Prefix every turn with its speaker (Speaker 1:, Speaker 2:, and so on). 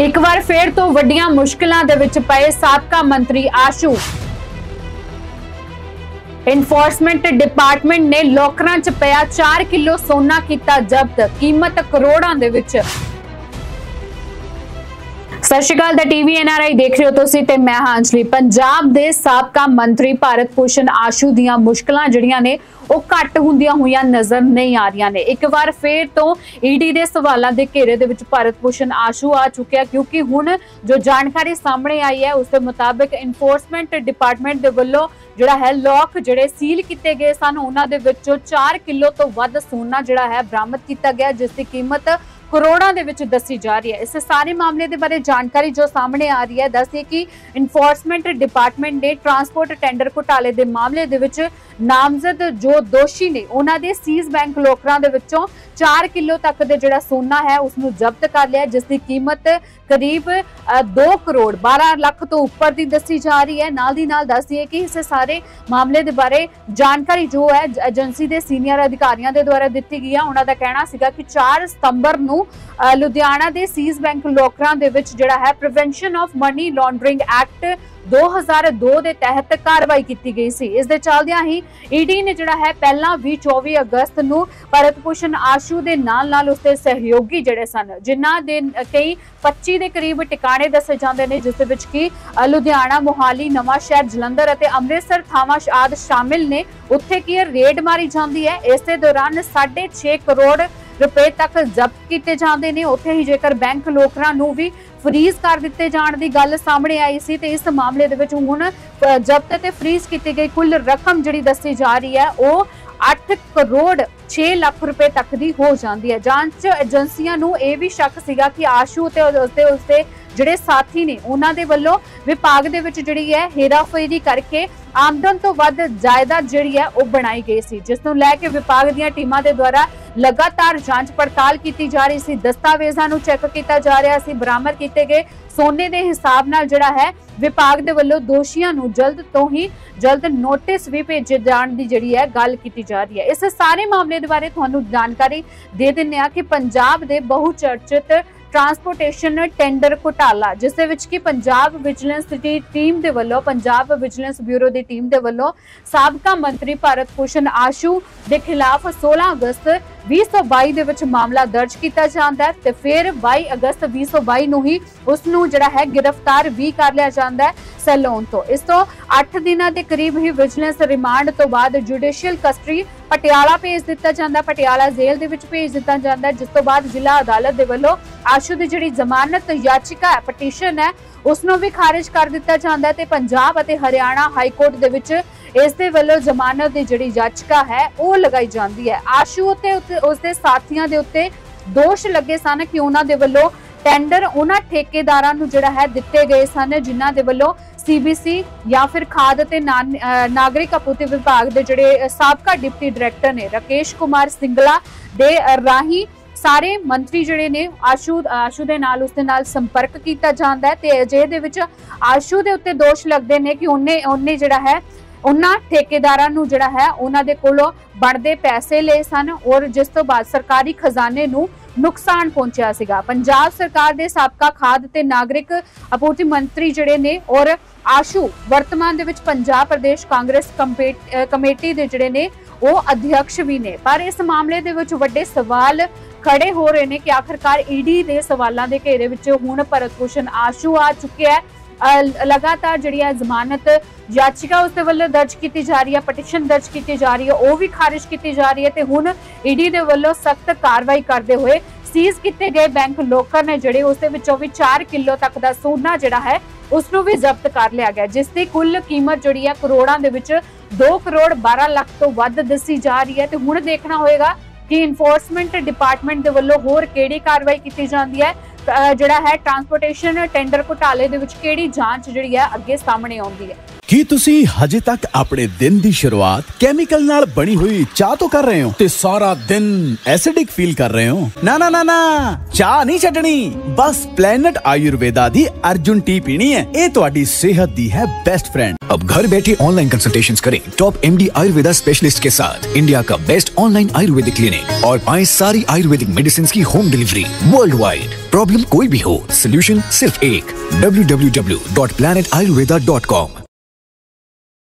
Speaker 1: ਇੱਕ ਵਾਰ ਫੇਰ ਤੋਂ ਵੱਡੀਆਂ ਮੁਸ਼ਕਲਾਂ ਦੇ ਵਿੱਚ ਪਏ ਸਾਬਕਾ ਮੰਤਰੀ ਆਸ਼ੂ। ਇਨਫੋਰਸਮੈਂਟ ਡਿਪਾਰਟਮੈਂਟ ਨੇ ਲੋਕਰਾਂ 'ਚ ਪਿਆ 4 ਕਿਲੋ ਸੋਨਾ ਕੀਤਾ ਜ਼ਬਤ, ਕੀਮਤ ਕਰੋੜਾਂ ਦੇ ਵਿੱਚ। ਸਤਿ ਸ਼੍ਰੀ ਅਕਾਲ ਦਾ ਟੀਵੀ ਐਨਆਰਆਈ ਦੇਖ ਰਹੇ ਹੋ ਤੁਸੀਂ ਤੇ ਮੈਂ ਹਾਂ ਅੰਜਲੀ। ਪੰਜਾਬ ਦੇ ਸਾਬਕਾ ਮੰਤਰੀ ਭਾਰਤ ਭੂਸ਼ਣ ਆਸ਼ੂ ਦੀਆਂ ਮੁਸ਼ਕਲਾਂ ਜਿਹੜੀਆਂ ਨੇ, ਉਹ ਘੱਟ ਹੁੰਦੀਆਂ ਹੋਈਆਂ ਨਜ਼ਰ ਨਹੀਂ ਆ ਰਹੀਆਂ ਨੇ। ਇੱਕ ਵਾਰ ਫੇਰ ਤੋਂ ਈਡੀ ਦੇ ਸਵਾਲਾਂ ਦੇ ਘੇਰੇ ਦੇ ਵਿੱਚ ਭਾਰਤ ਭੂਸ਼ਣ ਆਸ਼ੂ ਆ ਚੁੱਕਿਆ, ਕਿਉਂਕਿ ਹੁਣ ਜੋ ਜਾਣਕਾਰੀ ਸਾਹਮਣੇ ਆਈ ਹੈ, ਉਸ ਦੇ ਮੁਤਾਬਕ ਇਨਫੋਰਸਮੈਂਟ ਡਿਪਾਰਟਮੈਂਟ ਦੇ ਵੱਲੋਂ ਜਿਹੜਾ ਹੈ ਲੋਕ ਜਿਹੜੇ ਸੀਲ ਕੀਤੇ ਗਏ ਸਨ, ਉਹਨਾਂ ਦੇ ਵਿੱਚੋਂ 4 ਕਿਲੋ ਤੋਂ ਵੱਧ ਸੋਨਾ ਜਿਹੜਾ ਹੈ ਬਰਾਮਦ ਕੀਤਾ ਗਿਆ, ਜਿਸ ਦੀ ਕੀਮਤ ਕਰੋੜਾਂ ਦੇ ਵਿੱਚ ਦੱਸੀ ਜਾ ਰਹੀ ਹੈ। ਇਸ ਸਾਰੇ ਮਾਮਲੇ ਦੇ ਬਾਰੇ ਜਾਣਕਾਰੀ ਜੋ ਸਾਹਮਣੇ ਆ ਰਹੀ ਹੈ, ਦੱਸਦੇ ਕਿ ਇਨਫੋਰਸਮੈਂਟ ਡਿਪਾਰਟਮੈਂਟ ਨੇ ਟਰਾਂਸਪੋਰਟ ਟੈਂਡਰ ਘੁਟਾਲੇ ਦੇ ਮਾਮਲੇ ਦੇ ਵਿੱਚ ਨਾਮਜ਼ਦ ਜੋ ਦੋਸ਼ੀ ਨੇ, ਉਹਨਾਂ ਦੇ ਸੀਜ਼ ਬੈਂਕ ਲੋਕਰਾਂ ਦੇ ਵਿੱਚੋਂ 4 ਕਿਲੋ ਤੱਕ ਦੇ ਜਿਹੜਾ ਸੋਨਾ ਹੈ, ਉਸ ਨੂੰ ਜ਼ਬਤ ਕਰ ਲਿਆ ਜਿਸ ਦੀ ਕੀਮਤ ਕਰੀਬ 2 ਕਰੋੜ 12 ਲੱਖ ਤੋਂ ਉੱਪਰ ਦੀ ਦੱਸੀ ਜਾ ਰਹੀ ਹੈ। ਨਾਲ ਦੀ ਨਾਲ ਦੱਸਦੀ ਹੈ ਕਿ ਇਸ ਸਾਰੇ ਮਾਮਲੇ ਦੇ ਬਾਰੇ ਜਾਣਕਾਰੀ ਜੋ ਹੈ ਏਜੰਸੀ ਦੇ ਸੀਨੀਅਰ ਅਧਿਕਾਰੀਆਂ ਦੇ ਦੁਆਰਾ ਦਿੱਤੀ ਗਈ ਹੈ ਉਹਨਾਂ ਦਾ ਕਹਿਣਾ ਸੀਗਾ ਕਿ 4 ਸਤੰਬਰ ਨੂੰ ਲੁਧਿਆਣਾ ਦੇ ਸੀਜ਼ ਬੈਂਕ ਲੋਕਰਾਂ ਦੇ ਵਿੱਚ ਜਿਹੜਾ ਹੈ prevention of money laundering act 2002 ਦੇ ਤਹਿਤ ਕਾਰਵਾਈ ਕੀਤੀ ਗਈ ਸੀ। ਇਸ ਦੇ ਚੱਲਦਿਆਂ ਹੀ ਈਡੀ ਨੇ ਜਿਹੜਾ ਹੈ ਪਹਿਲਾਂ ਵੀ 24 ਅਗਸਤ ਨੂੰ ਭਰਤ ਭੂਸ਼ਣ ਆਸ਼ੂ ਦੇ ਨਾਲ ਨਾਲ ਉਸਦੇ ਸਹਿਯੋਗੀ ਜਿਹੜੇ ਸਨ, ਜਿਨ੍ਹਾਂ ਦੇ ਕਈ 25 ਦੇ ਕਰੀਬ ਟਿਕਾਣੇ ਦੱਸੇ ਜਾਂਦੇ ਨੇ, ਜਿਸ ਦੇ ਵਿੱਚ ਕੀ ਲੁਧਿਆਣਾ, ਮੋਹਾਲੀ, ਨਵਾਂ ਸ਼ਹਿਰ, ਜਲੰਧਰ ਅਤੇ ਅੰਮ੍ਰਿਤਸਰ ਥਾਵਾਂ ਆਦ ਸ਼ਾਮਿਲ ਨੇ। ਉੱਥੇ ਕੀ ਰੇਡ ਮਾਰੀ ਜਾਂਦੀ ਹੈ? ਇਸ ਦੇ ਦੌਰਾਨ 6.5 ਕਰੋੜ ਰੁਪਏ ਤੱਕ ਜ਼ਬਤ ਕੀਤੇ ਜਾਂਦੇ ਨੇ। ਉੱਥੇ ਹੀ ਜੇਕਰ ਬੈਂਕ ਲੋਕਰਾਂ ਨੂੰ ਵੀ ਫਰੀਜ਼ ਕਰ ਦਿੱਤੇ ਜਾਣ ਦੀ ਗੱਲ ਸਾਹਮਣੇ ਆਈ ਸੀ, ਤੇ ਇਸ ਮਾਮਲੇ ਦੇ ਵਿੱਚ ਹੁਣ ਜ਼ਬਤ ਤੇ ਫਰੀਜ਼ ਕੀਤੀ ਗਈ ਕੁੱਲ ਰਕਮ ਜਿਹੜੀ ਦੱਸੀ ਜਾ ਰਹੀ ਹੈ, ਉਹ 8 ਕਰੋੜ 6 ਲੱਖ ਰੁਪਏ ਤੱਕ ਦੀ ਹੋ ਜਾਂਦੀ ਹੈ। ਜਾਂਚ ਏਜੰਸੀਆਂ ਨੂੰ ਇਹ ਵੀ ਸ਼ੱਕ ਸੀਗਾ ਕਿ ਆਸ਼ੂ ਤੇ ਉਸਦੇ ਉਸਦੇ ਜਿਹੜੇ ਸਾਥੀ ਨੇ, ਉਹਨਾਂ ਦੇ ਵੱਲੋਂ ਵਿਭਾਗ ਦੇ ਵਿੱਚ ਜਿਹੜੀ ਹੈ ਹੇਰਾਫੇਰੀ ਕਰਕੇ ਆਮਦਨ ਤੋਂ ਵੱਧ ਜਾਇਦਾਦ ਜਿਹੜੀ ਹੈ ਉਹ ਬਣਾਈ ਗਈ ਸੀ। ਜਿਸ ਨੂੰ ਲੈ ਕੇ ਵਿਭਾਗ ਦੀਆਂ ਟੀਮਾਂ ਦੇ ਦੁਆਰਾ ਲਗਾਤਾਰ ਜਾਂਚ ਪੜਤਾਲ ਕੀਤੀ ਜਾ ਰਹੀ ਸੀ। ਦਸਤਾਵੇਜ਼ਾਂ ਨੂੰ ਚੈੱਕ ਕੀਤਾ ਜਾ ਰਿਹਾ ਸੀ। ਬਰਾਮਦ ਕੀਤੇ ਗਏ ਸੋਨੇ ਦੇ ਹਿਸਾਬ ਨਾਲ ਜਿਹੜਾ ਹੈ ਵਿਭਾਗ ਦੇ ਵੱਲੋਂ ਦੋਸ਼ੀਆਂ ਨੂੰ ਜਲਦ ਤੋਂ ਹੀ ਜਲਦ ਨੋਟਿਸ ਵੀ ਭੇਜੇ ਜਾਣ ਦੀ ਜਿਹੜੀ ਹੈ ਗੱਲ ਕੀਤੀ ਜਾ ਰਹੀ ਹੈ। ਇਸ ਸਾਰੇ ਮਾਮਲੇ ਦੇ ਬਾਰੇ ਤੁਹਾਨੂੰ ਜਾਣਕਾਰੀ ਦੇ ਦਿੰਨੇ ਆ ਕਿ ਪੰਜਾਬ ਦੇ ਬਹੁ ਚਰਚਿਤ ਟਰਾਂਸਪੋਰਟੇਸ਼ਨ ਟੈਂਡਰ ਘੁਟਾਲਾ, ਜਿਸ ਦੇ ਵਿੱਚ ਕਿ ਪੰਜਾਬ ਵਿਜੀਲੈਂਸ ਦੀ ਟੀਮ ਦੇ ਵੱਲੋਂ, ਪੰਜਾਬ ਵਿਜੀਲੈਂਸ ਬਿਊਰੋ ਦੀ ਟੀਮ ਦੇ ਵੱਲੋਂ ਸਾਬਕਾ ਮੰਤਰੀ ਭਾਰਤ ਭੂਸ਼ਣ ਆਸ਼ੂ ਦੇ ਖਿਲਾਫ 16 ਅਗਸਤ 2022 ਦੇ ਵਿੱਚ ਮਾਮਲਾ ਦਰਜ ਕੀਤਾ ਜਾਂਦਾ ਹੈ ਤੇ ਫਿਰ 22 ਅਗਸਤ 2022 ਨੂੰ ਹੀ ਉਸ ਨੂੰ ਜਿਹੜਾ ਹੈ ਗ੍ਰਿਫਤਾਰ ਵੀ ਕਰ ਲਿਆ ਜਾਂਦਾ ਹੈ ਸੈਲੋਨ ਤੋਂ। ਇਸ ਤੋਂ 8 ਦਿਨਾਂ ਦੇ ਕਰੀਬ ਹੀ ਵਿਜੀਲੈਂਸ ਰਿਮਾਂਡ ਤੋਂ ਬਾਅਦ ਜੁਡੀਸ਼ੀਅਲ ਕਸਟਡੀ ਪਟਿਆਲਾ ਭੇਜ ਦਿੱਤਾ ਜਾਂਦਾ ਪਟਿਆਲਾ ਜੇਲ੍ਹ ਦੇ ਵਿੱਚ ਭੇਜ ਦਿੱਤਾ ਜਾਂਦਾ ਜਿਸ ਤੋਂ ਬਾਅਦ ਜ਼ਿਲ੍ਹਾ ਅਦਾਲਤ ਦੇ ਵੱਲੋਂ ਆਸ਼ੂ ਦੀ ਜਿਹੜੀ ਜ਼ਮਾਨਤ ਯਾਚਿਕਾ ਹੈ, ਪਟੀਸ਼ਨ ਹੈ ਉਸ ਨੂੰ ਵੀ ਖਾਰਜ ਕਰ ਦਿੱਤਾ ਜਾਂਦਾ ਤੇ ਪੰਜਾਬ ਅਤੇ ਹਰਿਆਣਾ ਹਾਈ ਕੋਰਟ ਦੇ ਵਿੱਚ ਇਸ ਦੇ ਵੱਲੋਂ ਜ਼ਮਾਨਤ ਦੀ ਜਿਹੜੀ ਯਾਚਿਕਾ ਹੈ, ਉਹ ਲਗਾਈ ਜਾਂਦੀ ਹੈ। ਆਸ਼ੂ ਉਤੇ ਉਸ ਦੇ ਸਾਥੀਆਂ ਦੇ ਉੱਤੇ ਦੋਸ਼ ਲੱਗੇ ਸਨ ਕਿ ਉਹਨਾਂ ਦੇ ਵੱਲੋਂ ਟੈਂਡਰ ਉਹਨਾਂ ਠੇਕੇਦਾਰਾਂ ਨੂੰ ਜਿਹੜਾ ਹੈ ਦਿੱਤੇ ਗਏ ਸਨ, ਜਿਨ੍ਹਾਂ ਦੇ ਵੱਲੋਂ ਸੀਬੀਸੀ ਜਾਂ ਫਿਰ ਖਾਦ ਤੇ ਨਾਗਰਿਕ ਆਪੂਰਤੀ ਵਿਭਾਗ ਦੇ ਜਿਹੜੇ ਸਾਬਕਾ ਡਿਪਟੀ ਡਾਇਰੈਕਟਰ ਨੇ, ਰਕੇਸ਼ ਕੁਮਾਰ ਸਿੰਗਲਾ ਦੇ ਰਾਹੀਂ ਸਾਰੇ ਮੰਤਰੀ ਜਿਹੜੇ ਨੇ, ਆਸ਼ੂ ਆਸ਼ੂ ਦੇ ਨਾਲ, ਉਸ ਦੇ ਨਾਲ ਸੰਪਰਕ ਕੀਤਾ ਜਾਂਦਾ ਹੈ ਤੇ ਅਜੇ ਦੇ ਵਿੱਚ ਆਸ਼ੂ ਦੇ ਉੱਤੇ ਦੋਸ਼ ਲੱਗਦੇ ਨੇ ਕਿ ਉਹਨੇ ਉਹਨੇ ਜਿਹੜਾ ਹੈ ਉਹਨਾਂ ਠੇਕੇਦਾਰਾਂ ਨੂੰ ਜਿਹੜਾ ਹੈ, ਉਹਨਾਂ ਦੇ ਕੋਲੋਂ ਬਣਦੇ ਪੈਸੇ ਲਏ ਸਨ ਔਰ ਜਿਸ ਤੋਂ ਬਾਅਦ ਸਰਕਾਰੀ ਖਜ਼ਾਨੇ ਨੂੰ ਨੁਕਸਾਨ ਪਹੁੰਚਿਆ ਸੀਗਾ। ਪੰਜਾਬ ਸਰਕਾਰ ਦੇ ਸਾਬਕਾ ਖਾਦ ਤੇ ਨਾਗਰਿਕ ਆਪੂਰਤੀ ਮੰਤਰੀ ਜਿਹੜੇ ਨੇ ਔਰ ਆਸ਼ੂ ਵਰਤਮਾਨ ਦੇ ਵਿੱਚ ਪੰਜਾਬ ਪ੍ਰਦੇਸ਼ ਕਾਂਗਰਸ ਕਮੇਟੀ ਦੇ ਜਿਹੜੇ ਨੇ, ਉਹ ਅਧਿਕਸ਼ ਵੀ ਨੇ। ਪਰ ਇਸ ਮਾਮਲੇ ਦੇ ਵਿੱਚ ਵੱਡੇ ਸਵਾਲ ਖੜੇ ਹੋ ਰਹੇ ਨੇ ਕਿ ਆਖਰਕਾਰ ਈਡੀ ਦੇ ਸਵਾਲਾਂ ਦੇ ਘੇਰੇ ਵਿੱਚ ਹੁਣ ਭਰਤ ਭੂਸ਼ਣ ਆਸ਼ੂ ਆ ਚੁੱਕਿਆ ਹੈ। ਲਗਾਤਾਰ ਜਿਹੜੀ ਹੈ ਜ਼ਮਾਨਤ ਯਾਚਿਕਾ ਉਸ ਦੇ ਵੱਲੋਂ ਦਰਜ ਕੀਤੀ ਜਾ ਰਹੀ ਹੈ ਪਟੀਸ਼ਨ ਦਰਜ ਕੀਤੀ ਜਾ ਰਹੀ ਹੈ ਉਹ ਵੀ ਖਾਰਜ ਕੀਤੀ ਜਾ ਰਹੀ ਹੈ ਤੇ ਹੁਣ ਈਡੀ ਦੇ ਵੱਲੋਂ ਸਖਤ ਕਾਰਵਾਈ ਕਰਦੇ ਹੋਏ ਸੀਜ਼ ਕੀਤੇ ਗਏ ਬੈਂਕ ਲੋਕਰ ਨੇ ਜਿਹੜੇ ਉਸ ਦੇ ਵਿੱਚੋਂ ਵੀ 4 ਕਿਲੋ ਤੱਕ ਦਾ ਸੋਨਾ ਜਿਹੜਾ ਹੈ, ਉਸ ਨੂੰ ਵੀ ਜ਼ਬਤ ਕਰ ਲਿਆ ਗਿਆ, ਜਿਸ ਦੀ ਕੁੱਲ ਕੀਮਤ ਜਿਹੜੀ ਹੈ ਕਰੋੜਾਂ ਦੇ ਵਿੱਚ 2 ਕਰੋੜ 12 ਲੱਖ ਤੋਂ ਵੱਧ ਦੱਸੀ ਜਾ ਰਹੀ ਹੈ ਤੇ ਹੁਣ ਦੇਖਣਾ ਹੋਏਗਾ ਕਿ ਇਨਫੋਰਸਮੈਂਟ ਡਿਪਾਰਟਮੈਂਟ ਦੇ ਵੱਲੋਂ ਹੋਰ ਕਿਹੜੀ ਕਾਰਵਾਈ ਕੀਤੀ ਜਾਂਦੀ ਹੈ? ਜਿਹੜਾ ਹੈ ਟਰਾਂਸਪੋਰਟੇਸ਼ਨ ਟੈਂਡਰ ਘੁਟਾਲੇ ਦੇ ਵਿੱਚ ਕਿਹੜੀ ਜਾਂਚ ਜਿਹੜੀ ਹੈ ਅੱਗੇ ਸਾਹਮਣੇ ਆਉਂਦੀ ਹੈ?
Speaker 2: ਕੀ ਤੁਸੀਂ ਹਜੇ ਤੱਕ ਆਪਣੇ ਦਿਨ ਦੀ ਸ਼ੁਰੂਆਤ ਕੈਮੀਕਲ ਨਾਲ ਬਣੀ ਹੋਈ ਚਾਹ ਤੋਂ ਕਰ ਰਹੇ ਹੋ ਤੇ ਸਾਰਾ ਦਿਨ ਐਸਿਡਿਕ ਫੀਲ ਕਰ ਰਹੇ ਹੋ ਨਾ ਨਾ ਨਾ ਨਾ ਚਾਹ ਨਹੀਂ ਛੱਡਣੀ ਬਸ ਪਲੈਨਟ ਆਯੁਰਵੇਦਾ ਦੀ ਅਰਜੁਨ ਟੀ ਪੀਣੀ ਹੈ ਇਹ ਤੁਹਾਡੀ ਸਿਹਤ ਦੀ ਹੈ बेस्ट फ्रेंड
Speaker 3: अब घर बैठे ऑनलाइन कंसल्टेशंस करें टॉप एमडी आयुर्वेदा स्पेशलिस्ट के साथ इंडिया का बेस्ट ऑनलाइन आयुर्वेदिक क्लिनिक और पाए सारी आयुर्वेदिक मेडिसिन की home delivery worldwide problem कोई भी हो सोल्यूशन सिर्फ एक www.planetayurveda.com